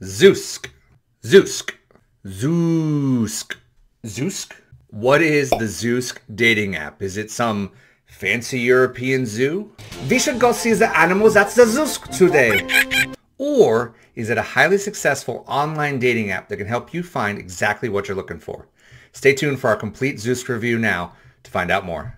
Zoosk. Zoosk. Zoosk. Zoosk? What is the Zoosk dating app? Is it some fancy European zoo? We should go see the animals at the Zoosk today. Or is it a highly successful online dating app that can help you find exactly what you're looking for? Stay tuned for our complete Zoosk review now to find out more.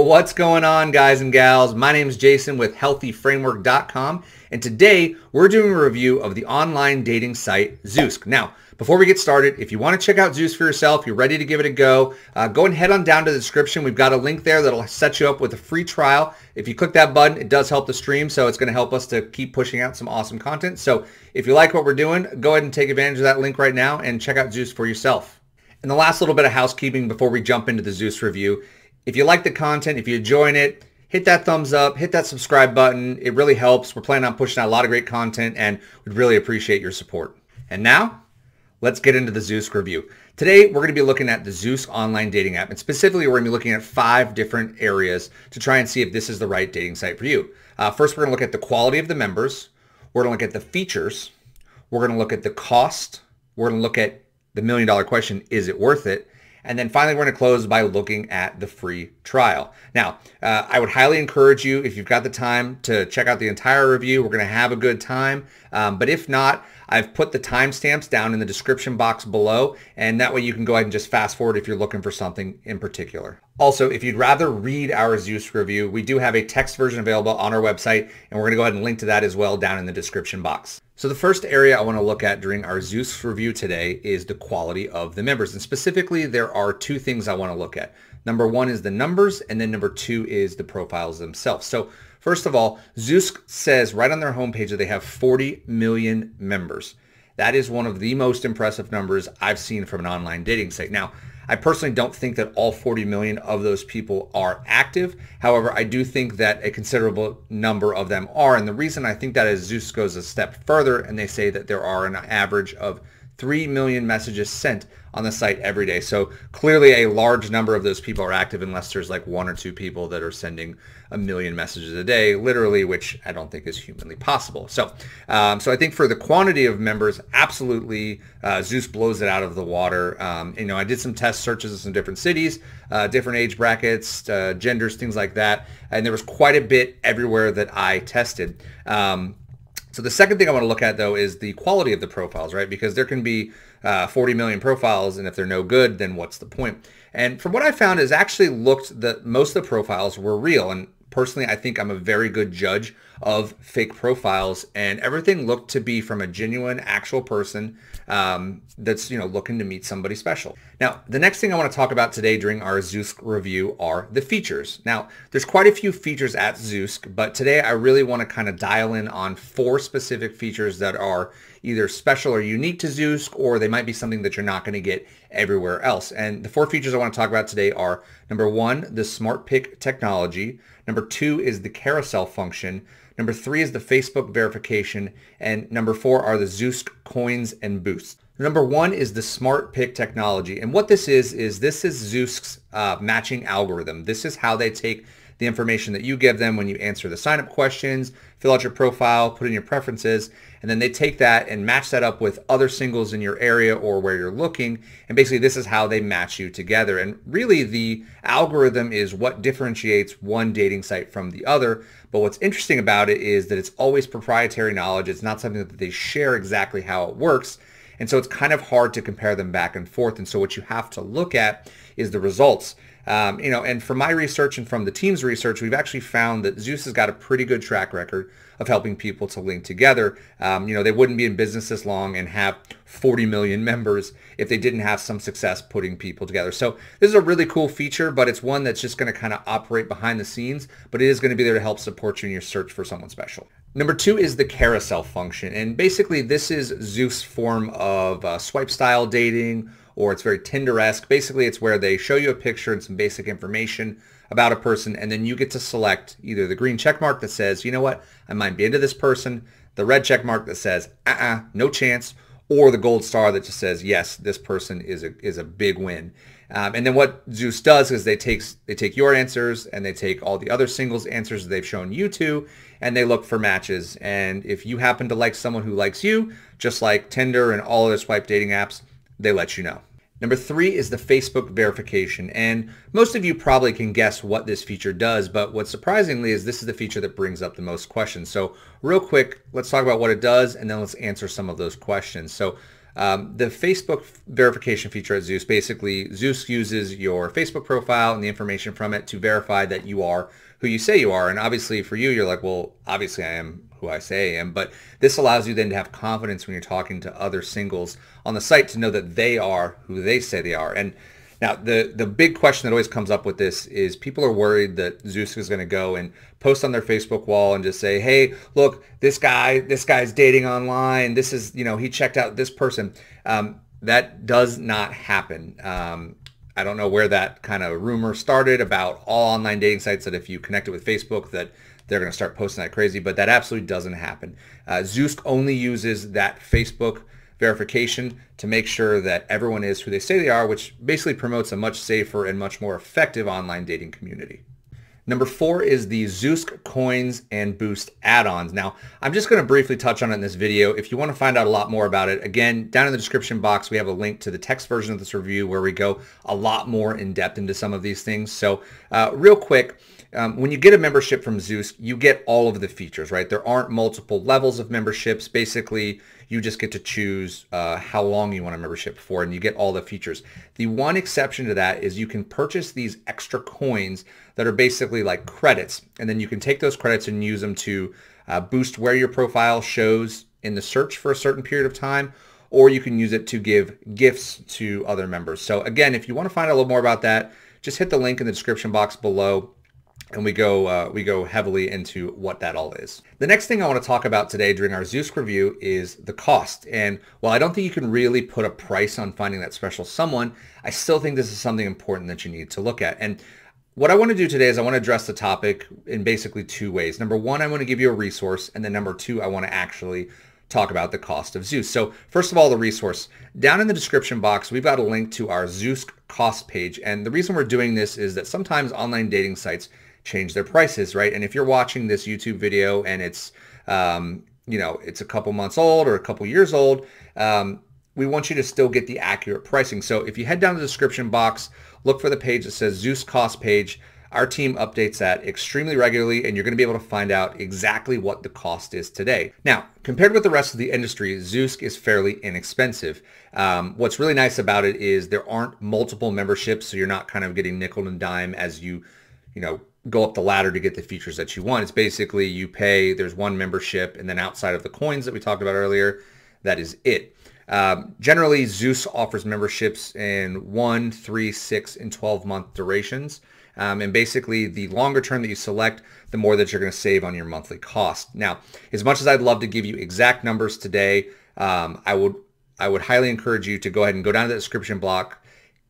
Well, what's going on, guys and gals? My name is Jason with HealthyFramework.com, and today we're doing a review of the online dating site Zoosk. Now, before we get started, if you want to check out Zoosk for yourself, you're ready to give it a go, uh, go and head on down to the description. We've got a link there that'll set you up with a free trial. If you click that button, it does help the stream, so it's going to help us to keep pushing out some awesome content. So if you like what we're doing, go ahead and take advantage of that link right now and check out Zoosk for yourself. And the last little bit of housekeeping before we jump into the Zoosk review if you like the content, if you're enjoying it, hit that thumbs up, hit that subscribe button. It really helps. We're planning on pushing out a lot of great content and we'd really appreciate your support. And now, let's get into the Zoosk review. Today, we're going to be looking at the Zoosk online dating app. And specifically, we're going to be looking at five different areas to try and see if this is the right dating site for you. Uh, first, we're going to look at the quality of the members. We're going to look at the features. We're going to look at the cost. We're going to look at the million dollar question, is it worth it? And then finally, we're going to close by looking at the free trial. Now, uh, I would highly encourage you, if you've got the time, to check out the entire review. We're going to have a good time. Um, but if not, I've put the timestamps down in the description box below, and that way you can go ahead and just fast forward if you're looking for something in particular. Also, if you'd rather read our Zoosk review, we do have a text version available on our website, and we're going to go ahead and link to that as well down in the description box. So the first area I want to look at during our Zoosk review today is the quality of the members. And specifically, there are two things I want to look at. Number one is the numbers, and then number two is the profiles themselves. So first of all, Zoosk says right on their homepage that they have 40 million members. That is one of the most impressive numbers I've seen from an online dating site. Now, I personally don't think that all 40 million of those people are active. However, I do think that a considerable number of them are. And the reason I think that is Zoosk goes a step further and they say that there are an average of 3 million messages sent on the site every day. So clearly a large number of those people are active unless there's like one or two people that are sending a million messages a day, literally, which I don't think is humanly possible. So, um, so I think for the quantity of members, absolutely, uh, Zoosk blows it out of the water. Um, you know, I did some test searches in some different cities, uh, different age brackets, uh, genders, things like that, and there was quite a bit everywhere that I tested. Um, so the second thing I want to look at though is the quality of the profiles, right? Because there can be uh, 40 million profiles and if they're no good, then what's the point? And from what I found is actually looked that most of the profiles were real. And personally, I think I'm a very good judge of fake profiles and everything looked to be from a genuine actual person um, that's you know looking to meet somebody special. Now the next thing I want to talk about today during our Zoosk review are the features. Now there's quite a few features at Zoosk but today I really want to kind of dial in on four specific features that are either special or unique to Zoosk or they might be something that you're not going to get everywhere else. And the four features I want to talk about today are number one, the smart pick technology. Number two is the carousel function. Number three is the Facebook verification. And number four are the Zoosk coins and boosts. Number one is the smart pick technology. And what this is, is this is Zoosk's uh, matching algorithm. This is how they take the information that you give them when you answer the sign-up questions, fill out your profile, put in your preferences, and then they take that and match that up with other singles in your area or where you're looking. And basically this is how they match you together. And really the algorithm is what differentiates one dating site from the other. But what's interesting about it is that it's always proprietary knowledge. It's not something that they share exactly how it works. And so it's kind of hard to compare them back and forth. And so what you have to look at is the results. Um, you know, and from my research and from the team's research, we've actually found that Zoosk has got a pretty good track record of helping people to link together. Um, you know, they wouldn't be in business this long and have 40 million members if they didn't have some success putting people together. So this is a really cool feature, but it's one that's just going to kind of operate behind the scenes, but it is going to be there to help support you in your search for someone special. Number two is the carousel function. And basically this is Zoosk form of uh, swipe style dating or it's very Tinder-esque. Basically, it's where they show you a picture and some basic information about a person, and then you get to select either the green check mark that says, you know what, I might be into this person, the red check mark that says, uh-uh, no chance, or the gold star that just says, yes, this person is a, is a big win. Um, and then what Zoosk does is they takes they take your answers and they take all the other singles answers they've shown you to, and they look for matches. And if you happen to like someone who likes you, just like Tinder and all other swipe dating apps, they let you know. Number three is the Facebook verification. And most of you probably can guess what this feature does, but what surprisingly is this is the feature that brings up the most questions. So real quick, let's talk about what it does and then let's answer some of those questions. So um, the Facebook verification feature at Zoosk, basically Zoosk uses your Facebook profile and the information from it to verify that you are who you say you are. And obviously for you, you're like, well, obviously I am who I say I am. But this allows you then to have confidence when you're talking to other singles on the site to know that they are who they say they are. And now the the big question that always comes up with this is people are worried that Zoosk is going to go and post on their Facebook wall and just say, "Hey, look, this guy, this guy's dating online. This is, you know, he checked out this person." Um, that does not happen. Um, I don't know where that kind of rumor started about all online dating sites that if you connect it with Facebook that they're going to start posting that crazy, but that absolutely doesn't happen. Uh, Zoosk only uses that Facebook verification to make sure that everyone is who they say they are, which basically promotes a much safer and much more effective online dating community. Number four is the Zoosk Coins and Boost add-ons. Now, I'm just going to briefly touch on it in this video. If you want to find out a lot more about it, again, down in the description box, we have a link to the text version of this review where we go a lot more in depth into some of these things. So uh, real quick, um, when you get a membership from Zoosk, you get all of the features, right? There aren't multiple levels of memberships. Basically, you just get to choose uh, how long you want a membership for, and you get all the features. The one exception to that is you can purchase these extra coins that are basically like credits, and then you can take those credits and use them to uh, boost where your profile shows in the search for a certain period of time, or you can use it to give gifts to other members. So again, if you want to find out a little more about that, just hit the link in the description box below and we go uh, we go heavily into what that all is. The next thing I want to talk about today during our Zoosk review is the cost. And while I don't think you can really put a price on finding that special someone, I still think this is something important that you need to look at. And what I want to do today is I want to address the topic in basically two ways. Number one, I want to give you a resource, and then number two, I want to actually talk about the cost of Zoosk. So first of all, the resource. Down in the description box, we've got a link to our Zoosk cost page. And the reason we're doing this is that sometimes online dating sites change their prices, right? And if you're watching this YouTube video and it's, um, you know, it's a couple months old or a couple years old, um, we want you to still get the accurate pricing. So if you head down to the description box, look for the page that says Zoosk cost page. Our team updates that extremely regularly and you're going to be able to find out exactly what the cost is today. Now, compared with the rest of the industry, Zoosk is fairly inexpensive. Um, what's really nice about it is there aren't multiple memberships, so you're not kind of getting nickel and dime as you, you know, go up the ladder to get the features that you want. It's basically you pay, there's one membership, and then outside of the coins that we talked about earlier, that is it. Um, generally, Zoosk offers memberships in one, three, six, and 12 month durations. Um, and basically, the longer term that you select, the more that you're going to save on your monthly cost. Now, as much as I'd love to give you exact numbers today, um, I would I would highly encourage you to go ahead and go down to the description block,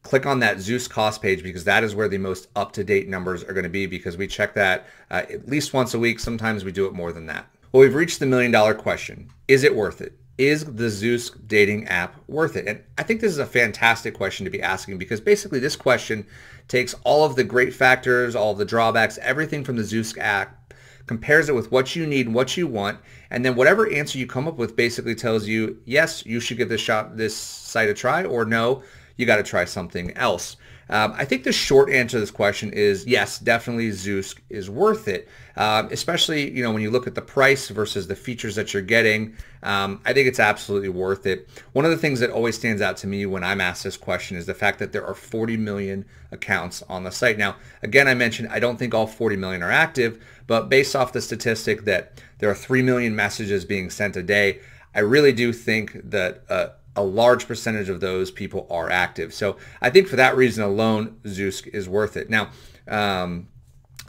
click on that Zoosk cost page because that is where the most up-to-date numbers are going to be because we check that uh, at least once a week. Sometimes we do it more than that. Well, we've reached the million dollar question. Is it worth it? Is the Zoosk dating app worth it? And I think this is a fantastic question to be asking because basically this question takes all of the great factors, all of the drawbacks, everything from the Zoosk app, compares it with what you need what you want, and then whatever answer you come up with basically tells you, yes, you should give this shot, this site a try, or no, you got to try something else. Um, I think the short answer to this question is yes, definitely Zoosk is worth it, um, especially you know when you look at the price versus the features that you're getting. Um, I think it's absolutely worth it. One of the things that always stands out to me when I'm asked this question is the fact that there are 40 million accounts on the site. Now, again, I mentioned I don't think all 40 million are active, but based off the statistic that there are 3 million messages being sent a day, I really do think that uh, a large percentage of those people are active. So I think for that reason alone, Zoosk is worth it. Now, um,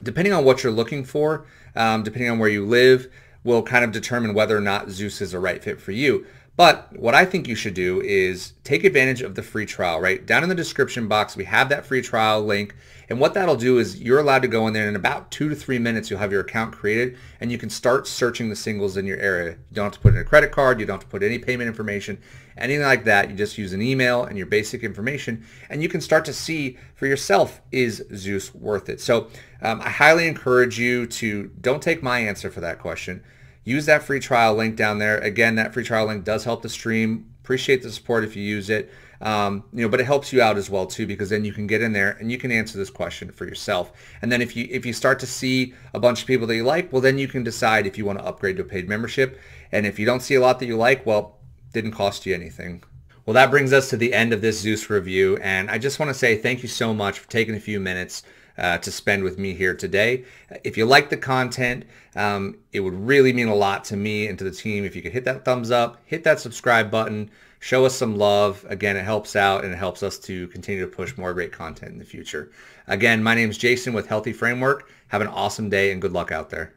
depending on what you're looking for, um, depending on where you live, will kind of determine whether or not Zoosk is a right fit for you. But what I think you should do is take advantage of the free trial, right? Down in the description box, we have that free trial link. And what that'll do is you're allowed to go in there in about two to three minutes, you'll have your account created and you can start searching the singles in your area. You don't have to put in a credit card. You don't have to put any payment information, anything like that. You just use an email and your basic information and you can start to see for yourself, is Zoosk worth it? So um, I highly encourage you to don't take my answer for that question use that free trial link down there. Again, that free trial link does help the stream. Appreciate the support if you use it. Um, you know, but it helps you out as well too because then you can get in there and you can answer this question for yourself. And then if you if you start to see a bunch of people that you like, well then you can decide if you want to upgrade to a paid membership. And if you don't see a lot that you like, well, didn't cost you anything. Well, that brings us to the end of this Zoosk review, and I just want to say thank you so much for taking a few minutes uh, to spend with me here today. If you like the content, um, it would really mean a lot to me and to the team if you could hit that thumbs up, hit that subscribe button, show us some love. Again, it helps out and it helps us to continue to push more great content in the future. Again, my name is Jason with Healthy Framework. Have an awesome day and good luck out there.